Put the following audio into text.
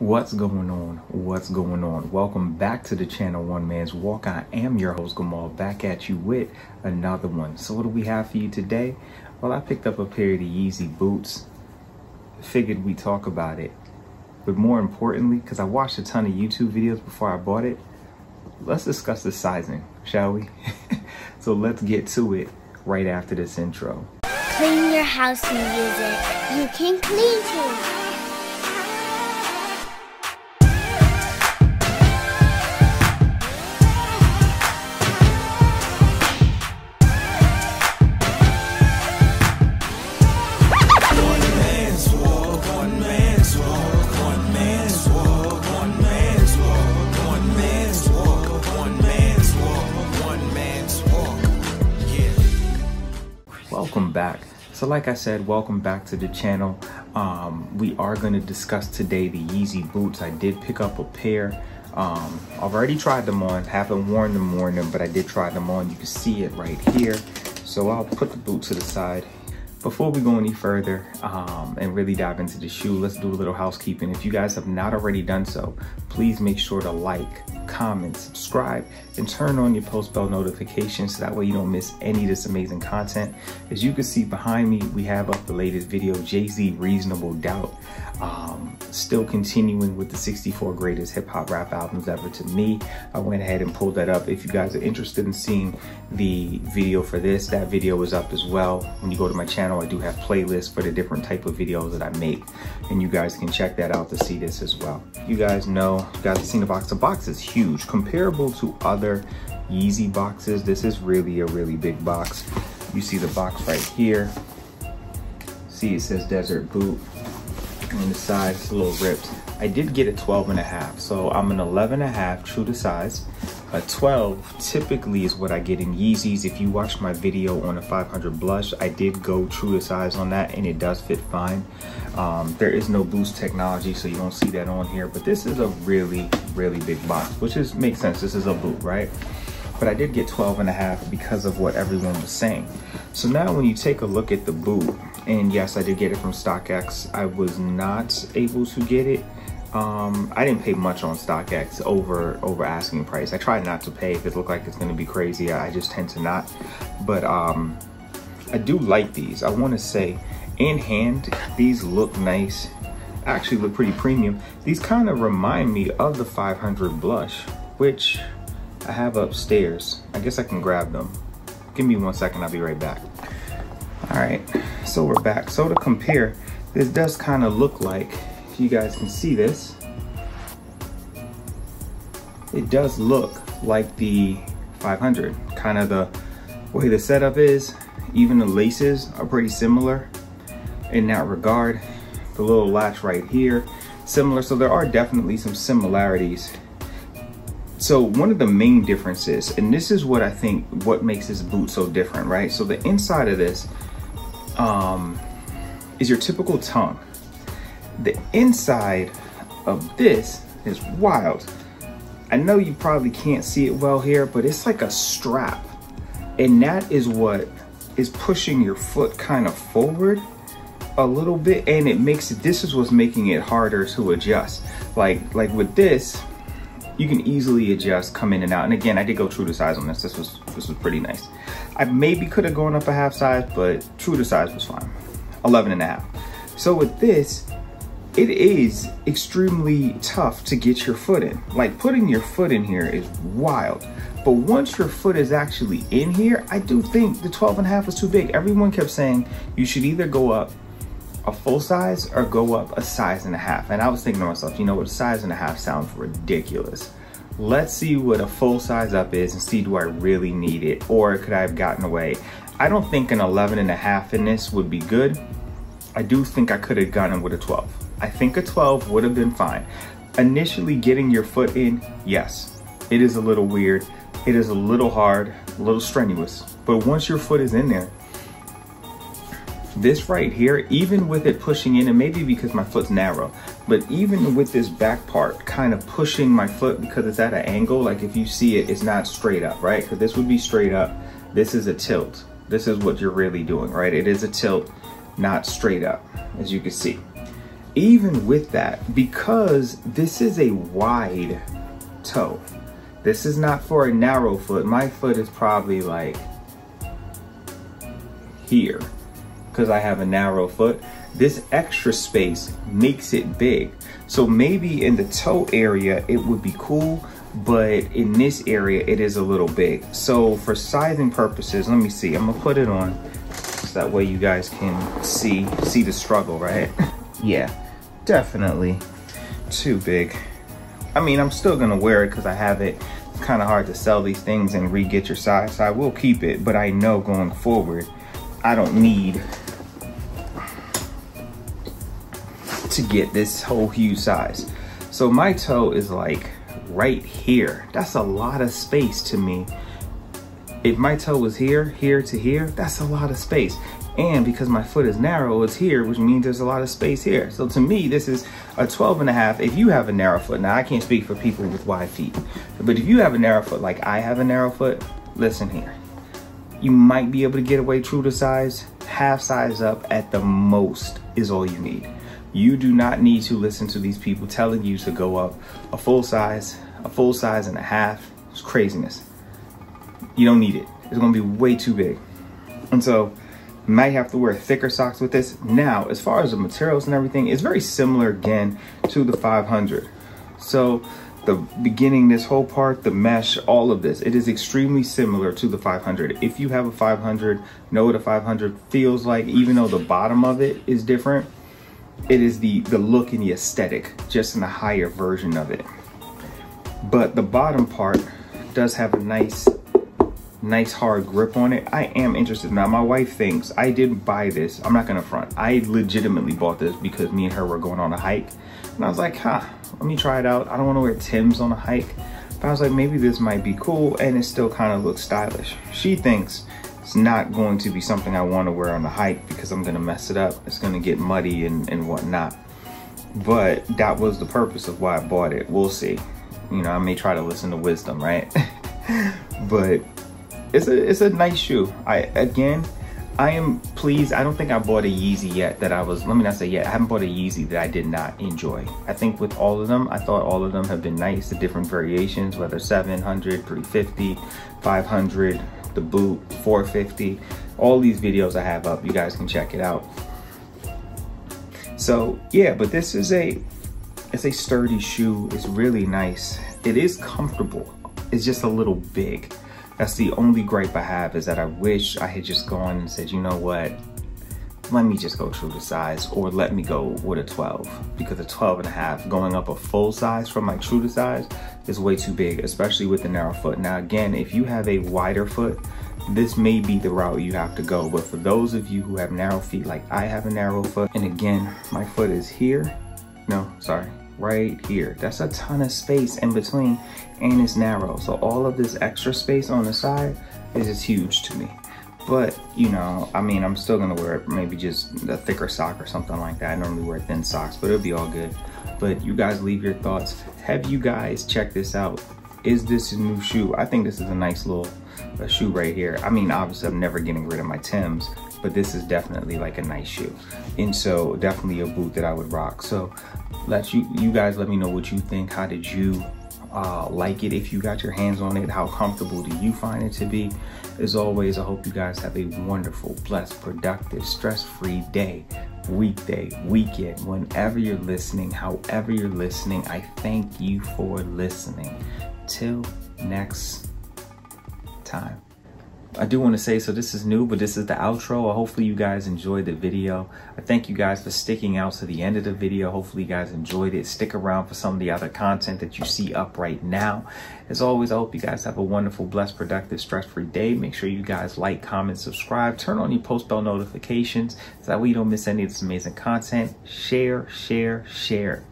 What's going on? What's going on? Welcome back to the channel One Man's Walk. I am your host Gamal back at you with another one. So what do we have for you today? Well, I picked up a pair of the Yeezy boots. Figured we talk about it. But more importantly, because I watched a ton of YouTube videos before I bought it, let's discuss the sizing, shall we? so let's get to it right after this intro. Clean your house and music. You can clean too. Welcome back. So like i said welcome back to the channel. Um, we are going to discuss today the yeezy boots. I did pick up a pair. Um, i've already tried them on. Haven't worn them worn them but i did try them on. You can see it right here. So i'll put the boot to the side before we go any further um, and really dive into the shoe, let's do a little housekeeping. If you guys have not already done so, please make sure to like, comment, subscribe, and turn on your post bell notifications so that way you don't miss any of this amazing content. As you can see behind me, we have up the latest video, Jay-Z Reasonable Doubt. Um, still continuing with the 64 greatest hip hop rap albums ever to me. I went ahead and pulled that up. If you guys are interested in seeing the video for this, that video is up as well. When you go to my channel, I do have playlists for the different type of videos that I make. And you guys can check that out to see this as well. You guys know, you guys have seen the box. The box is huge, comparable to other Yeezy boxes. This is really a really big box. You see the box right here. See, it says Desert Boot on the side, it's a little ripped. I did get a 12 and a half, so I'm an 11 and a half, true to size. A 12 typically is what I get in Yeezys. If you watch my video on a 500 blush, I did go true to size on that and it does fit fine. Um, there is no boost technology, so you don't see that on here, but this is a really, really big box, which is makes sense. This is a boot, right? But I did get 12 and a half because of what everyone was saying. So now when you take a look at the boot, and yes, I did get it from StockX. I was not able to get it um, I didn't pay much on StockX over over asking price. I tried not to pay if it looked like it's gonna be crazy. I just tend to not. But um, I do like these. I wanna say in hand, these look nice. Actually look pretty premium. These kind of remind me of the 500 blush, which I have upstairs. I guess I can grab them. Give me one second, I'll be right back. All right, so we're back. So to compare, this does kind of look like if you guys can see this, it does look like the 500. Kind of the way the setup is, even the laces are pretty similar in that regard. The little latch right here, similar. So there are definitely some similarities. So one of the main differences, and this is what I think what makes this boot so different, right? So the inside of this um, is your typical tongue. The inside of this is wild. I know you probably can't see it well here, but it's like a strap. And that is what is pushing your foot kind of forward a little bit and it makes it, this is what's making it harder to adjust. Like, like with this, you can easily adjust, come in and out. And again, I did go true to size on this. This was, this was pretty nice. I maybe could have gone up a half size, but true to size was fine. 11 and a half. So with this, it is extremely tough to get your foot in. Like putting your foot in here is wild. But once your foot is actually in here, I do think the 12 and a half is too big. Everyone kept saying you should either go up a full size or go up a size and a half. And I was thinking to myself, you know what, a size and a half sounds ridiculous. Let's see what a full size up is and see do I really need it or could I have gotten away? I don't think an 11 and a half in this would be good. I do think I could have gotten with a 12. I think a 12 would have been fine. Initially getting your foot in, yes, it is a little weird. It is a little hard, a little strenuous. But once your foot is in there, this right here, even with it pushing in, and maybe because my foot's narrow, but even with this back part kind of pushing my foot because it's at an angle, like if you see it, it's not straight up, right? Because this would be straight up. This is a tilt. This is what you're really doing, right? It is a tilt, not straight up, as you can see. even with that, because this is a wide toe, this is not for a narrow foot. My foot is probably like here because I have a narrow foot. This extra space makes it big. So maybe in the toe area, it would be cool, but in this area, it is a little big. So for sizing purposes, let me see, I'm gonna put it on so that way you guys can see, see the struggle, right? yeah, definitely too big. I mean, I'm still gonna wear it because I have it. It's kind of hard to sell these things and re-get your size, so I will keep it, but I know going forward, I don't need to get this whole huge size. So my toe is like right here. That's a lot of space to me. If my toe was here, here to here, that's a lot of space. And because my foot is narrow, it's here, which means there's a lot of space here. So to me, this is a 12 and a half. If you have a narrow foot, now I can't speak for people with wide feet, but if you have a narrow foot like I have a narrow foot, listen here. You might be able to get away true to size. Half size up at the most is all you need. You do not need to listen to these people telling you to go up a full size, a full size and a half. It's craziness. You don't need it. It's gonna be way too big. And so you might have to wear thicker socks with this. Now, as far as the materials and everything, it's very similar again to the 500. So the beginning, this whole part, the mesh, all of this, it is extremely similar to the 500. If you have a 500, know what a 500 feels like, even though the bottom of it is different it is the, the look and the aesthetic, just in a higher version of it. But the bottom part does have a nice, nice hard grip on it. I am interested. Now, my wife thinks I didn't buy this. I'm not gonna front. I legitimately bought this because me and her were going on a hike. And I was like, huh, let me try it out. I don't wanna wear Tim's on a hike. But I was like, maybe this might be cool and it still kind of looks stylish. She thinks it's not going to be something I want to wear on the hike because I'm going to mess it up. It's going to get muddy and, and whatnot. But that was the purpose of why I bought it. We'll see. You know, I may try to listen to wisdom, right? but it's a it's a nice shoe. I again, I am pleased. I don't think I bought a Yeezy yet that I was, let me not say yet, I haven't bought a Yeezy that I did not enjoy. I think with all of them, I thought all of them have been nice, the different variations, whether 700, 350, 500, the boot 450 all these videos i have up you guys can check it out. So yeah but this is a it's a sturdy shoe it's really nice. It is comfortable it's just a little big. That's the only gripe i have is that i wish i had just gone and said you know what let me just go true to size or let me go with a 12 because a 12 and a half going up a full size from my true to size is way too big, especially with the narrow foot. Now, again, if you have a wider foot, this may be the route you have to go. But for those of you who have narrow feet, like I have a narrow foot, and again, my foot is here. No, sorry, right here. That's a ton of space in between and it's narrow. So all of this extra space on the side is just huge to me. But, you know, I mean, I'm still gonna wear maybe just a thicker sock or something like that. I normally wear thin socks, but it'll be all good. But you guys leave your thoughts. Have you guys checked this out? Is this a new shoe? I think this is a nice little a shoe right here. I mean, obviously I'm never getting rid of my Tims, but this is definitely like a nice shoe. And so definitely a boot that I would rock. So let you, you guys let me know what you think. How did you uh, like it if you got your hands on it? How comfortable do you find it to be? As always, I hope you guys have a wonderful, blessed, productive, stress-free day, weekday, weekend, whenever you're listening, however you're listening. I thank you for listening. Till next time. I do want to say, so this is new, but this is the outro. Hopefully you guys enjoyed the video. I thank you guys for sticking out to the end of the video. Hopefully you guys enjoyed it. Stick around for some of the other content that you see up right now. As always, I hope you guys have a wonderful, blessed, productive, stress-free day. Make sure you guys like, comment, subscribe, turn on your post bell notifications so that way you don't miss any of this amazing content. Share, share, share.